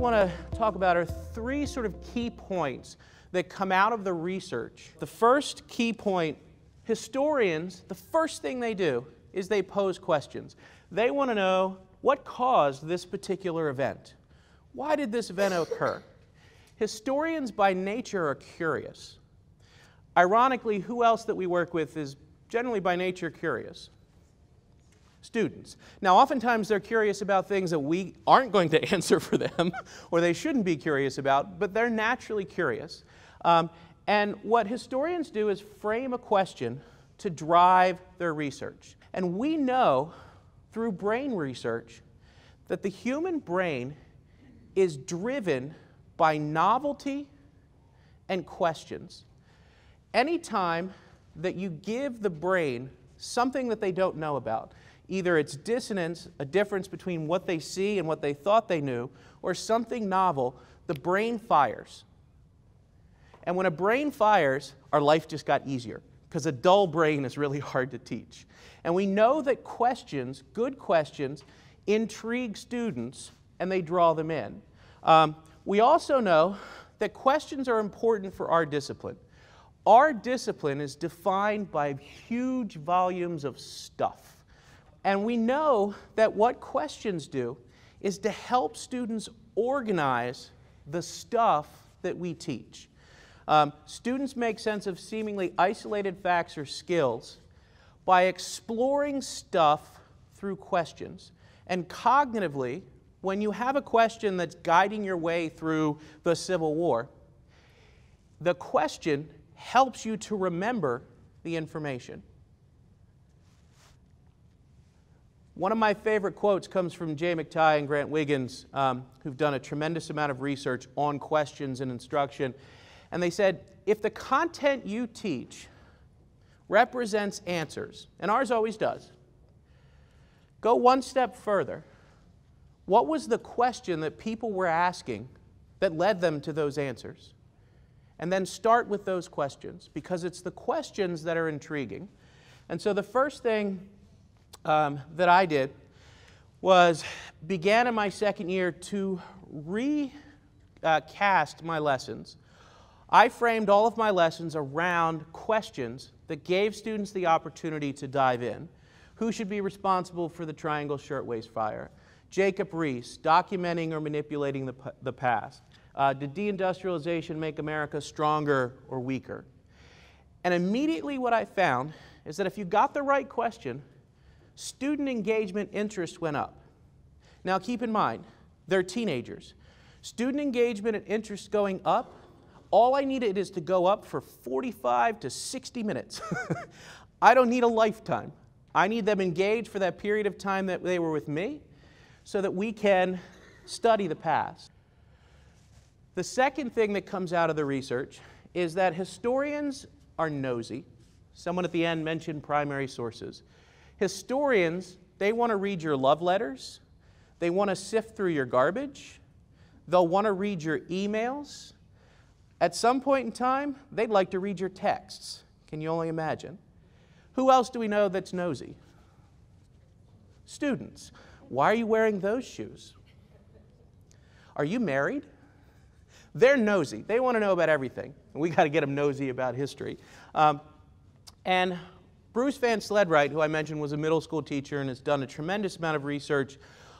want to talk about are three sort of key points that come out of the research. The first key point historians, the first thing they do is they pose questions. They want to know what caused this particular event. Why did this event occur? Historians by nature are curious. Ironically, who else that we work with is generally by nature curious? Students. Now, oftentimes they're curious about things that we aren't going to answer for them or they shouldn't be curious about, but they're naturally curious. Um, and what historians do is frame a question to drive their research. And we know through brain research that the human brain is driven by novelty and questions. Anytime that you give the brain something that they don't know about, either it's dissonance, a difference between what they see and what they thought they knew, or something novel, the brain fires. And when a brain fires, our life just got easier because a dull brain is really hard to teach. And we know that questions, good questions, intrigue students and they draw them in. Um, we also know that questions are important for our discipline. Our discipline is defined by huge volumes of stuff. And we know that what questions do is to help students organize the stuff that we teach. Um, students make sense of seemingly isolated facts or skills by exploring stuff through questions. And cognitively, when you have a question that's guiding your way through the Civil War, the question helps you to remember the information. One of my favorite quotes comes from Jay McTighe and Grant Wiggins, um, who've done a tremendous amount of research on questions and instruction. And they said, if the content you teach represents answers, and ours always does, go one step further. What was the question that people were asking that led them to those answers? And then start with those questions because it's the questions that are intriguing. And so the first thing um, that I did was began in my second year to recast uh, my lessons. I framed all of my lessons around questions that gave students the opportunity to dive in. Who should be responsible for the Triangle Shirtwaist Fire? Jacob Riis, documenting or manipulating the, the past. Uh, did deindustrialization make America stronger or weaker? And immediately what I found is that if you got the right question, student engagement interest went up. Now keep in mind, they're teenagers. Student engagement and interest going up, all I needed is to go up for 45 to 60 minutes. I don't need a lifetime. I need them engaged for that period of time that they were with me so that we can study the past. The second thing that comes out of the research is that historians are nosy. Someone at the end mentioned primary sources. Historians, they want to read your love letters, they want to sift through your garbage, they'll want to read your emails. At some point in time, they'd like to read your texts. Can you only imagine? Who else do we know that's nosy? Students. Why are you wearing those shoes? Are you married? They're nosy. They want to know about everything. We got to get them nosy about history. Um, and Bruce VanSledright, who I mentioned was a middle school teacher and has done a tremendous amount of research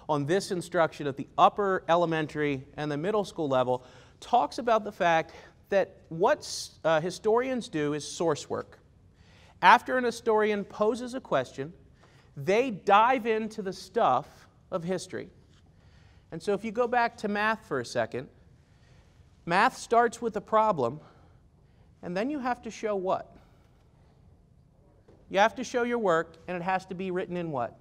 on this instruction at the upper elementary and the middle school level, talks about the fact that what uh, historians do is source work. After an historian poses a question, they dive into the stuff of history. And so if you go back to math for a second, math starts with a problem, and then you have to show what? You have to show your work, and it has to be written in what?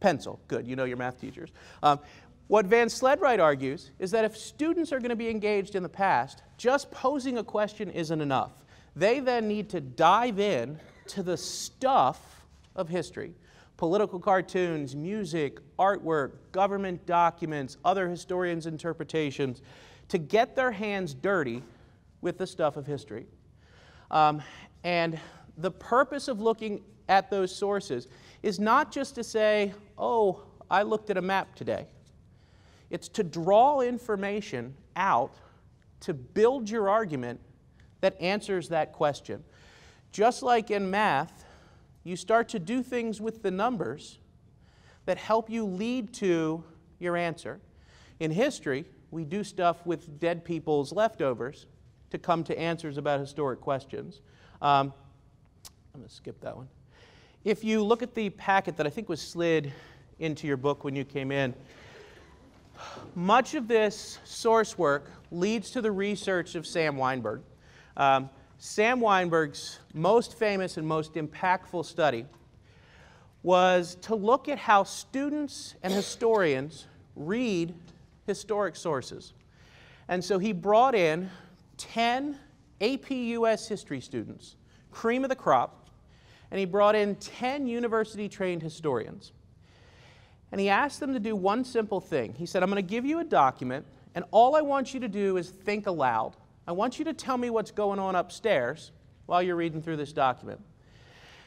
Pencil. Good, you know your math teachers. Um, what VanSledright argues is that if students are going to be engaged in the past, just posing a question isn't enough. They then need to dive in to the stuff of history political cartoons, music, artwork, government documents, other historians' interpretations to get their hands dirty with the stuff of history. Um, and the purpose of looking at those sources is not just to say, oh, I looked at a map today. It's to draw information out to build your argument that answers that question. Just like in math, you start to do things with the numbers that help you lead to your answer. In history, we do stuff with dead people's leftovers to come to answers about historic questions. Um, I'm going to skip that one. If you look at the packet that I think was slid into your book when you came in, much of this source work leads to the research of Sam Wineburg. Um, Sam Wineburg's most famous and most impactful study was to look at how students and historians read historic sources. And so he brought in 10 AP US history students, cream of the crop, and he brought in 10 university trained historians. And he asked them to do one simple thing. He said, I'm going to give you a document, and all I want you to do is think aloud. I want you to tell me what's going on upstairs while you're reading through this document.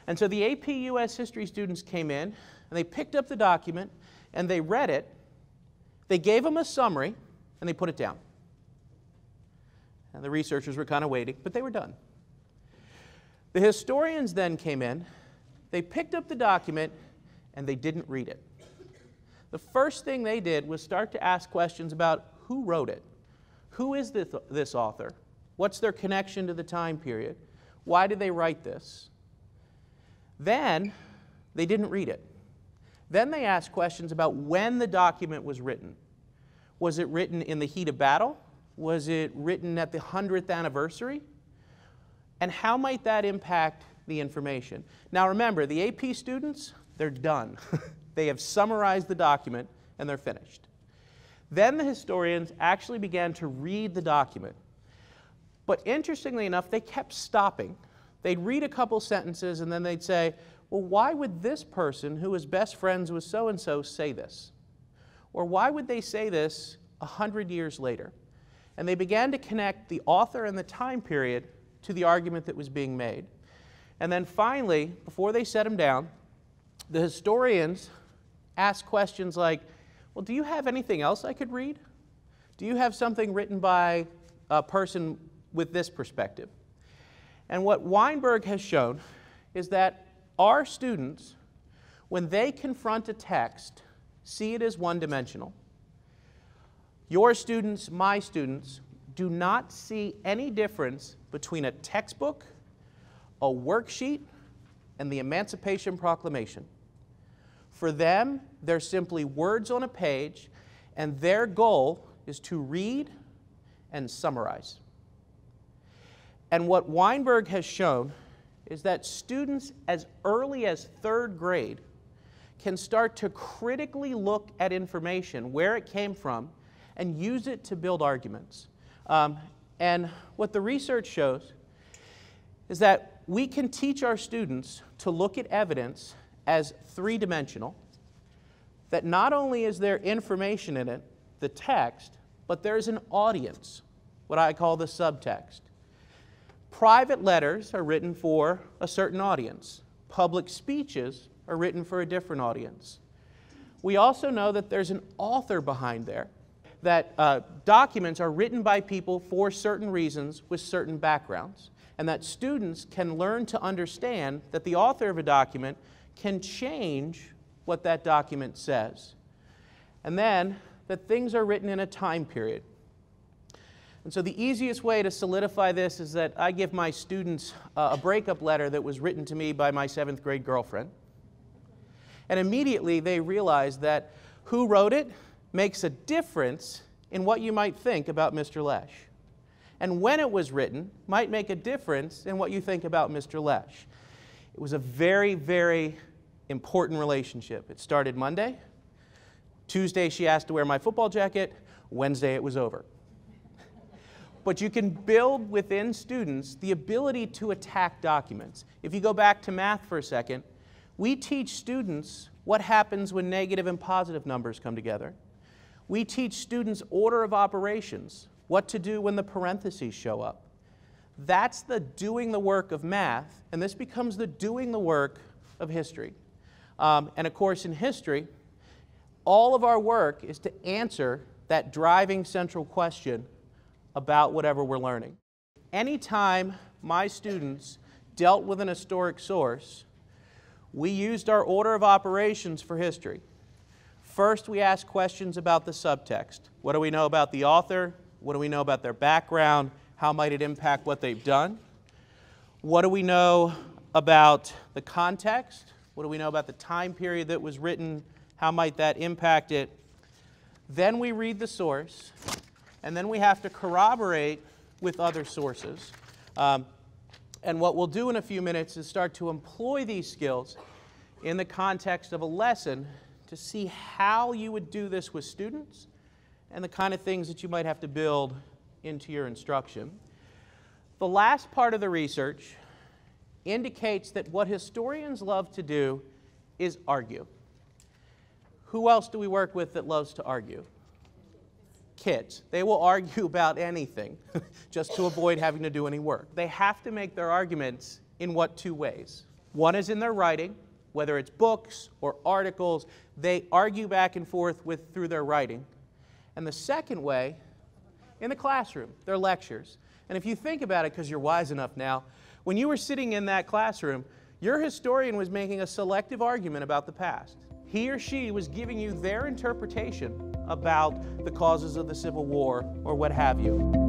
And so the AP US history students came in, and they picked up the document, and they read it. They gave them a summary, and they put it down. And the researchers were kind of waiting, but they were done. The historians then came in, they picked up the document, and they didn't read it the first thing they did was start to ask questions about who wrote it. Who is this, this author? What's their connection to the time period? Why did they write this? Then they didn't read it. Then they asked questions about when the document was written. Was it written in the heat of battle? Was it written at the 100th anniversary? And how might that impact the information? Now remember, the AP students, they're done. They have summarized the document and they're finished. Then the historians actually began to read the document. But interestingly enough, they kept stopping. They'd read a couple sentences and then they'd say, Well, why would this person who was best friends with so and so say this? Or why would they say this a hundred years later? And they began to connect the author and the time period to the argument that was being made. And then finally, before they set him down, the historians ask questions like, well, do you have anything else I could read? Do you have something written by a person with this perspective? And what Wineburg has shown is that our students, when they confront a text, see it as one dimensional. Your students, my students, do not see any difference between a textbook, a worksheet, and the Emancipation Proclamation. For them, they're simply words on a page, and their goal is to read and summarize. And what Wineburg has shown is that students as early as third grade can start to critically look at information, where it came from, and use it to build arguments. Um, and what the research shows is that we can teach our students to look at evidence as three dimensional, that not only is there information in it, the text, but there's an audience, what I call the subtext. Private letters are written for a certain audience, public speeches are written for a different audience. We also know that there's an author behind there, that uh, documents are written by people for certain reasons with certain backgrounds, and that students can learn to understand that the author of a document can change what that document says. And then that things are written in a time period. And so the easiest way to solidify this is that I give my students uh, a breakup letter that was written to me by my seventh grade girlfriend. And immediately they realize that who wrote it makes a difference in what you might think about Mr. Lesh. And when it was written might make a difference in what you think about Mr. Lesh. It was a very, very important relationship. It started Monday. Tuesday, she asked to wear my football jacket. Wednesday, it was over. but you can build within students the ability to attack documents. If you go back to math for a second, we teach students what happens when negative and positive numbers come together. We teach students order of operations, what to do when the parentheses show up. That's the doing the work of math, and this becomes the doing the work of history. Um, and of course, in history, all of our work is to answer that driving central question about whatever we're learning. Anytime my students dealt with an historic source, we used our order of operations for history. First, we ask questions about the subtext. What do we know about the author? What do we know about their background? How might it impact what they've done? What do we know about the context? What do we know about the time period that was written? How might that impact it? Then we read the source, and then we have to corroborate with other sources. Um, and what we'll do in a few minutes is start to employ these skills in the context of a lesson to see how you would do this with students and the kind of things that you might have to build into your instruction. The last part of the research indicates that what historians love to do is argue. Who else do we work with that loves to argue? Kids. They will argue about anything just to avoid having to do any work. They have to make their arguments in what two ways? One is in their writing, whether it's books or articles, they argue back and forth with through their writing. And the second way, in the classroom, their lectures. And if you think about it, because you're wise enough now, when you were sitting in that classroom, your historian was making a selective argument about the past. He or she was giving you their interpretation about the causes of the Civil War or what have you.